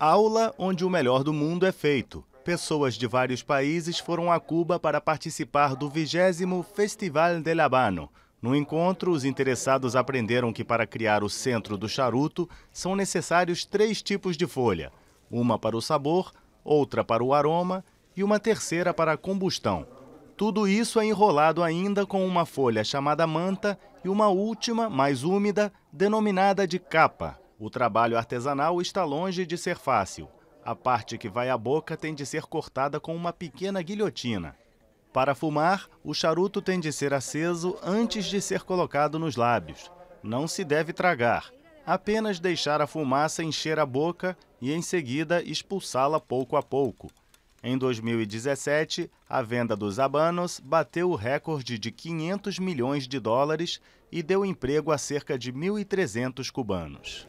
Aula onde o melhor do mundo é feito. Pessoas de vários países foram a Cuba para participar do 20 Festival del Habano. No encontro, os interessados aprenderam que para criar o centro do charuto são necessários três tipos de folha: uma para o sabor, outra para o aroma e uma terceira para a combustão. Tudo isso é enrolado ainda com uma folha chamada manta e uma última, mais úmida, denominada de capa. O trabalho artesanal está longe de ser fácil. A parte que vai à boca tem de ser cortada com uma pequena guilhotina. Para fumar, o charuto tem de ser aceso antes de ser colocado nos lábios. Não se deve tragar, apenas deixar a fumaça encher a boca e em seguida expulsá-la pouco a pouco. Em 2017, a venda dos habanos bateu o recorde de 500 milhões de dólares e deu emprego a cerca de 1.300 cubanos.